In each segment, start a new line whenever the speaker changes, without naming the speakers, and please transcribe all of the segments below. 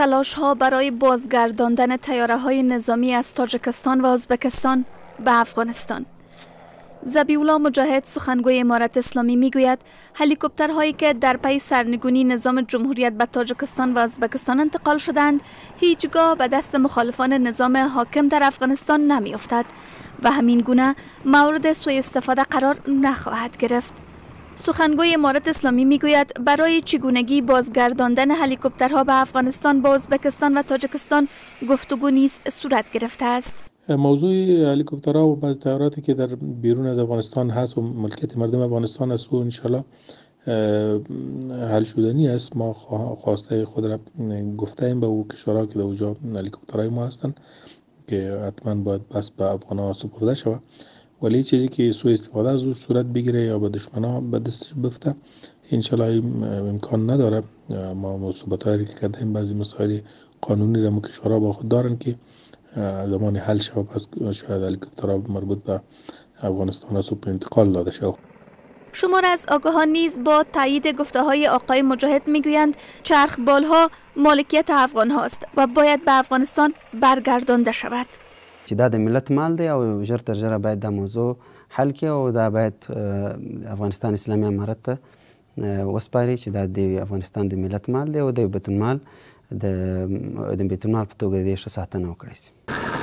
تلاش ها برای بازگرداندن تیاره های نظامی از تاجکستان و ازبکستان به افغانستان. زبیولا مجاهد سخنگوی امارت اسلامی می‌گوید هلیکوپترهایی که در پی سرنگونی نظام جمهوریت به تاجکستان و ازبکستان انتقال شدند هیچگاه به دست مخالفان نظام حاکم در افغانستان نمیافتد و همین گونه مورد سوء استفاده قرار نخواهد گرفت. سخنگوی امارت اسلامی می‌گوید برای چگونگی بازگرداندن هلیکوپترها به افغانستان با ازبکستان و تاجکستان گفتگو نیز صورت گرفته است.
موضوع هلیکوپترها و تیاراتی که در بیرون از افغانستان هست و ملکیت مردم افغانستان است و انشالله حل شدنی است. ما خواسته خود را گفته ایم به او کشورها که در اوجا هلیکوپترهای ما هستند که حتما باید بس به افغان ها سپرده شود. ولی چیزی که سوء استفاده از او صورت بگیره یا به دشمن ها به دستش بفته انشالله امکان نداره. ما مصوبت هایی که کردیم بعضی مسائل قانونی را کشورها با خود دارن که زمان حل شود پس شاید هلیکوپترها مربوط به افغانستان از سوپ انتقال داده شود.
شمار از آگاهان نیز با تایید گفته های آقای مجاهد می‌گویند چرخ ها مالکیت افغان هاست و باید به افغانستان برگردانده شود.
چې دا د ملت مال دی او ژر تر ژره باید دا موضوع حل کړي او دا باید افغانستان اسلامي امارت ته وسپاري چې دا د افغانستان د ملت مال دی او د بیت المال د بیت المال په توګه د ښه ساتنه وکړي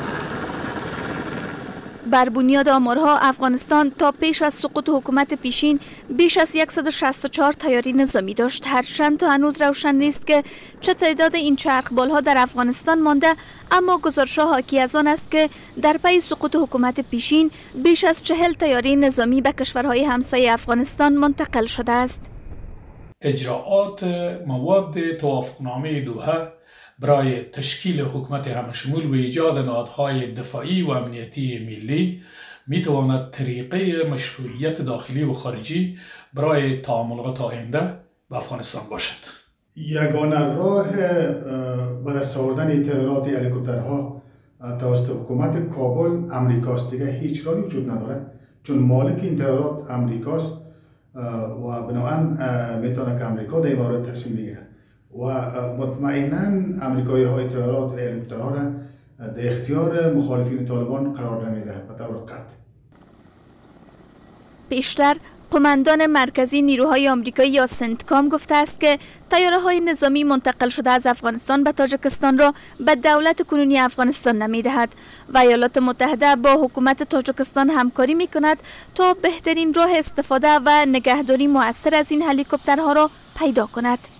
بر بنیاد آمارها افغانستان تا پیش از سقوط حکومت پیشین بیش از 164 تیاری نظامی داشت. هرچند تا هنوز روشن نیست که چه تعداد این چرخبال در افغانستان مانده اما گزارش حاکی از آن است که در پی سقوط حکومت پیشین بیش از چهل تیاری نظامی به کشورهای همسایه افغانستان منتقل شده است.
اجراعات مواد توافقنامه دوحه برای تشکیل حکومت همشمول و ایجاد نهادهای دفاعی و امنیتی ملی می تواند طریقه مشروعیت داخلی و خارجی برای تعاملات آینده به افغانستان باشد.
یگانه راه به دست آوردن اطلاعات هلیکوپترها توسط حکومت کابل امریکاست. دیگه هیچ راهی وجود نداره. چون مالک این اطلاعات امریکاست و بنابراین می‌تونه که امریکا در این مورد تصمیم بگیره. و مطمئنا امریکایی های تیارات هلیکوپترها را در اختیار مخالفین طالبان قرار نمیده به طور قطع.
پیشتر قماندان مرکزی نیروهای آمریکایی یا سنتکام گفته است که تیاره های نظامی منتقل شده از افغانستان به تاجکستان را به دولت کنونی افغانستان نمی دهد و ایالات متحده با حکومت تاجکستان همکاری می کند تا بهترین راه استفاده و نگهداری مؤثر از این هلیکوپترها را پیدا کند.